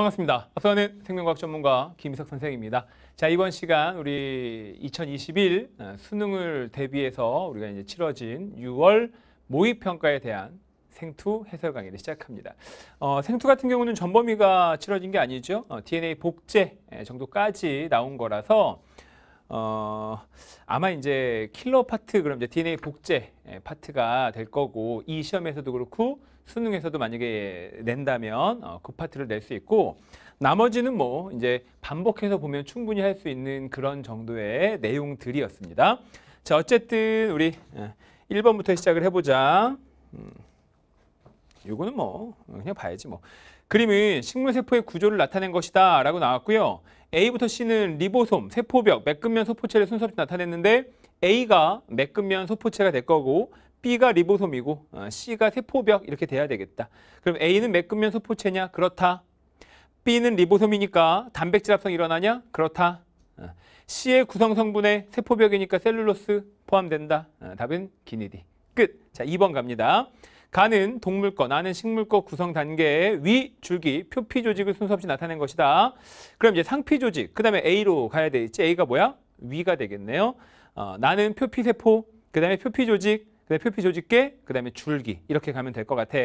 반갑습니다. 앞서가는 생명과학 전문가 김희석 선생입니다. 자 이번 시간 우리 2021 어, 수능을 대비해서 우리가 이제 치러진 6월 모의 평가에 대한 생투 해설 강의를 시작합니다. 어, 생투 같은 경우는 전범위가 치러진 게 아니죠. 어, DNA 복제 정도까지 나온 거라서 어, 아마 이제 킬러 파트 그럼 이제 DNA 복제 파트가 될 거고 이 시험에서도 그렇고 수능에서도 만약에 낸다면 어, 그 파트를 낼 수 있고 나머지는 뭐 이제 반복해서 보면 충분히 할 수 있는 그런 정도의 내용들이었습니다. 자 어쨌든 우리 1번부터 시작을 해보자. 음, 요거는 뭐 그냥 봐야지 뭐. 그림은 식물세포의 구조를 나타낸 것이다 라고 나왔고요. A부터 C는 리보솜, 세포벽, 매끈면 소포체를 순서없이 나타냈는데 A가 매끈면 소포체가 될 거고 B가 리보솜이고 어, C가 세포벽 이렇게 돼야 되겠다. 그럼 A는 매끈면 소포체냐? 그렇다. B는 리보솜이니까 단백질 합성 일어나냐? 그렇다. 어, C의 구성 성분에 세포벽이니까 셀룰로스 포함된다. 어, 답은 기니디. 끝. 자, 2번 갑니다. 가는 동물거, 나는 식물거 구성 단계의 위, 줄기, 표피 조직을 순서 없이 나타낸 것이다. 그럼 이제 상피 조직, 그 다음에 A로 가야 되겠지. A가 뭐야? 위가 되겠네요. 어, 나는 표피 세포, 그 다음에 표피 조직, 그 다음에 표피 조직계, 그 다음에 줄기 이렇게 가면 될 것 같아.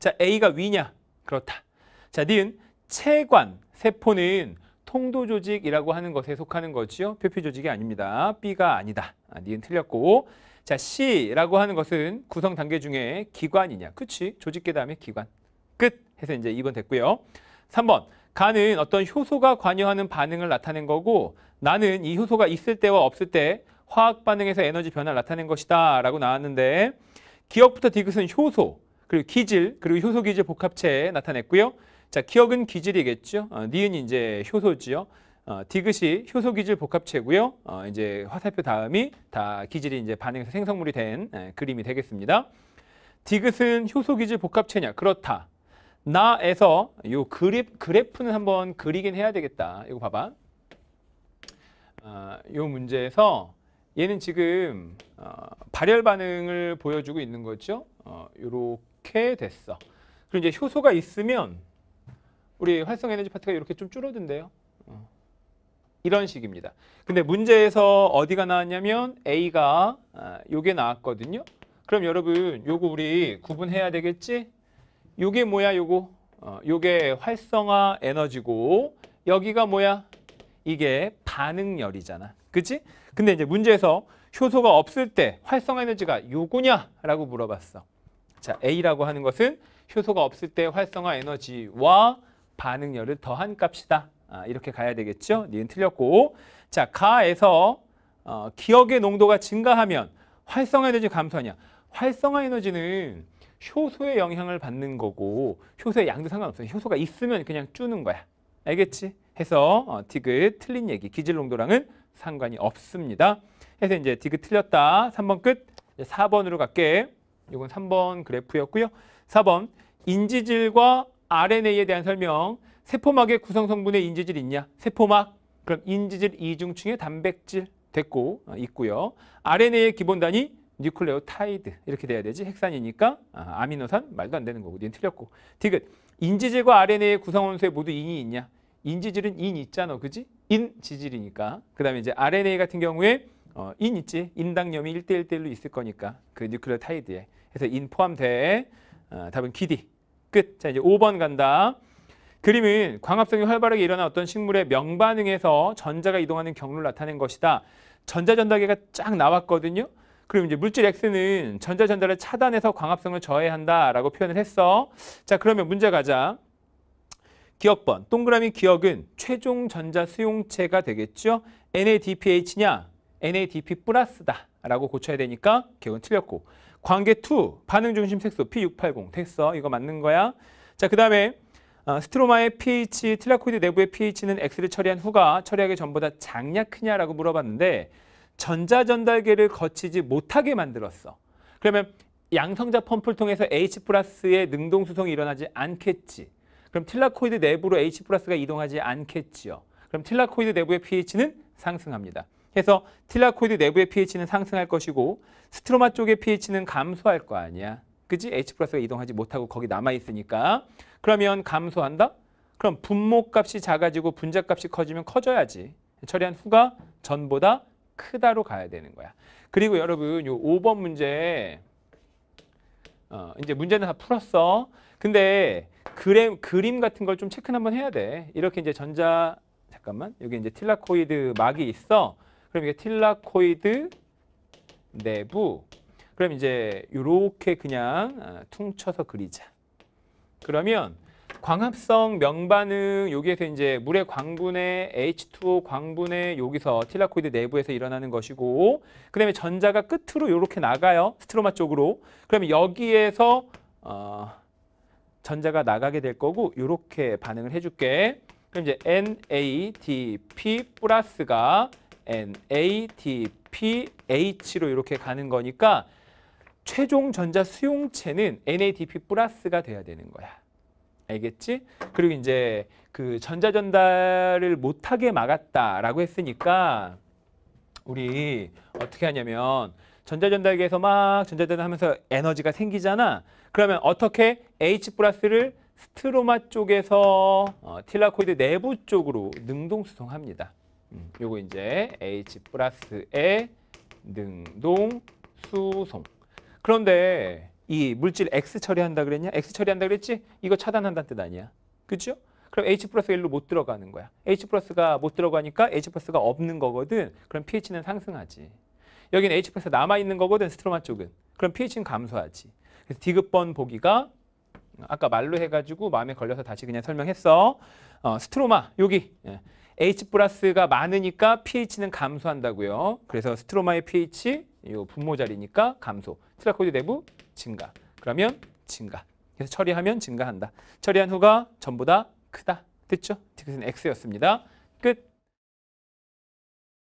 자, A가 위냐? 그렇다. 자, 니은 체관, 세포는 통도 조직이라고 하는 것에 속하는 거지요. 표피 조직이 아닙니다. B가 아니다. 아, 니은 틀렸고. 자, C라고 하는 것은 구성 단계 중에 기관이냐. 그치? 조직계 다음에 기관. 끝! 해서 이제 2번 됐고요. 3번. 가는 어떤 효소가 관여하는 반응을 나타낸 거고 나는 이 효소가 있을 때와 없을 때 화학 반응에서 에너지 변화를 나타낸 것이다 라고 나왔는데 기억부터 디귿은 효소, 그리고 기질, 그리고 효소 기질 복합체 나타냈고요. 자, 기억은 기질이겠죠. 어, 니은 이제 효소지요. 어, 디귿이 효소 기질 복합체고요. 어, 이제 화살표 다음이 다 기질이 이제 반응해서 생성물이 된 에, 그림이 되겠습니다. 디귿은 효소 기질 복합체냐? 그렇다. 나에서 요 그립, 그래프는 한번 그리긴 해야 되겠다. 이거 봐봐. 어, 요 문제에서 얘는 지금 어, 발열 반응을 보여주고 있는 거죠. 어, 이렇게 됐어. 그리고 이제 효소가 있으면 우리 활성 에너지 파트가 이렇게 좀 줄어든대요. 어. 이런 식입니다. 근데 문제에서 어디가 나왔냐면 A가 아, 요게 나왔거든요. 그럼 여러분 요거 우리 구분해야 되겠지? 요게 뭐야 요거? 어, 요게 활성화 에너지고 여기가 뭐야? 이게 반응열이잖아. 그치? 근데 이제 문제에서 효소가 없을 때 활성화 에너지가 요거냐라고 물어봤어. 자, A라고 하는 것은 효소가 없을 때 활성화 에너지와 반응열을 더한 값이다. 아, 이렇게 가야 되겠죠? 니은 틀렸고. 자, 가에서 어, 기억의 농도가 증가하면 활성화 에너지 감소하냐? 활성화 에너지는 효소의 영향을 받는 거고 효소의 양도 상관없어요. 효소가 있으면 그냥 주는 거야. 알겠지? 해서 어, 디귿 틀린 얘기. 기질 농도랑은 상관이 없습니다. 해서 이제 디귿 틀렸다. 3번 끝. 4번으로 갈게. 이건 3번 그래프였고요. 4번 인지질과 RNA에 대한 설명. 세포막의 구성 성분에 인지질 있냐? 세포막. 그럼 인지질 이중층의 단백질 됐고 어, 있고요. RNA의 기본 단위 뉴클레오타이드 이렇게 돼야 되지. 핵산이니까 아미노산 말도 안 되는 거고. 니은 틀렸고. 디귿 인지질과 RNA의 구성 원소에 모두 인이 있냐? 인지질은 인 있잖아. 그지? 인 지질이니까. 그 다음에 이제 RNA 같은 경우에 어, 인 있지. 인당염기 1대 1대1로 있을 거니까. 그 뉴클레오타이드에. 그래서 인 포함돼. 어, 답은 기디. 끝. 자, 이제 5번 간다. 그림은 광합성이 활발하게 일어난 어떤 식물의 명반응에서 전자가 이동하는 경로를 나타낸 것이다. 전자 전달계가 쫙 나왔거든요. 그럼 이제 물질 X는 전자 전달을 차단해서 광합성을 저해한다라고 표현을 했어. 자, 그러면 문제 가자. 기역번. 동그라미 기역은 최종 전자 수용체가 되겠죠. NADPH냐? NADP 플러스다. 라고 고쳐야 되니까 기역은 틀렸고. 관계 2. 반응 중심 색소 P680. 됐어. 이거 맞는 거야. 자, 그 다음에 어, 스트로마의 pH, 틸라코이드 내부의 pH는 X를 처리한 후가 처리하기 전보다 작냐 크냐라고 물어봤는데 전자 전달계를 거치지 못하게 만들었어. 그러면 양성자 펌프를 통해서 H 플러스의 능동 수송이 일어나지 않겠지. 그럼 틸라코이드 내부로 H 플러스가 이동하지 않겠지요. 그럼 틸라코이드 내부의 pH는 상승합니다. 그래서 틸라코이드 내부의 pH는 상승할 것이고 스트로마 쪽의 pH는 감소할 거 아니야. 그지? H 플러스가 이동하지 못하고 거기 남아 있으니까. 그러면 감소한다? 그럼 분모값이 작아지고 분자값이 커지면 커져야지. 처리한 후가 전보다 크다로 가야 되는 거야. 그리고 여러분 요 5번 문제 어, 이제 문제는 다 풀었어. 근데 그램, 그림 같은 걸 좀 체크 한번 해야 돼. 이렇게 이제 전자 잠깐만 여기 이제 틸라코이드 막이 있어. 그럼 이게 틸라코이드 내부. 그럼 이제 이렇게 그냥 아, 퉁쳐서 그리자. 그러면 광합성 명반응 여기에서 이제 물의 광분해 H2O 광분해 여기서 틸라코이드 내부에서 일어나는 것이고 그다음에 전자가 끝으로 이렇게 나가요. 스트로마 쪽으로. 그러면 여기에서 어, 전자가 나가게 될 거고 이렇게 반응을 해줄게. 그럼 이제 NADP 플러스가 NADPH로 이렇게 가는 거니까 최종 전자 수용체는 NADP 플러스가 돼야 되는 거야. 알겠지? 그리고 이제 그 전자 전달을 못하게 막았다라고 했으니까 우리 어떻게 하냐면 전자 전달계에서 막 전자 전달하면서 에너지가 생기잖아. 그러면 어떻게 H 플러스를 스트로마 쪽에서 어, 틸라코이드 내부 쪽으로 능동 수송합니다. 음, 요거 이제 H 플러스의 능동 수송. 그런데 이 물질 X 처리한다 그랬냐? X 처리한다 그랬지? 이거 차단한다는 뜻 아니야. 그죠? 그럼 H 플러스 일로 못 들어가는 거야. H 플러스가 못 들어가니까 H 플러스가 없는 거거든. 그럼 pH는 상승하지. 여기는 H 플러스 남아있는 거거든, 스트로마 쪽은. 그럼 pH는 감소하지. 그래서 디귿번 보기가 아까 말로 해가지고 마음에 걸려서 다시 그냥 설명했어. 어, 스트로마 여기 예. H 플러스가 많으니까 pH는 감소한다고요. 그래서 스트로마의 pH 이 분모 자리니까 감소. 틸라코이드 내부 증가. 그러면 증가. 그래서 처리하면 증가한다. 처리한 후가 전보다 크다. 됐죠? 디귿은 x였습니다. 끝.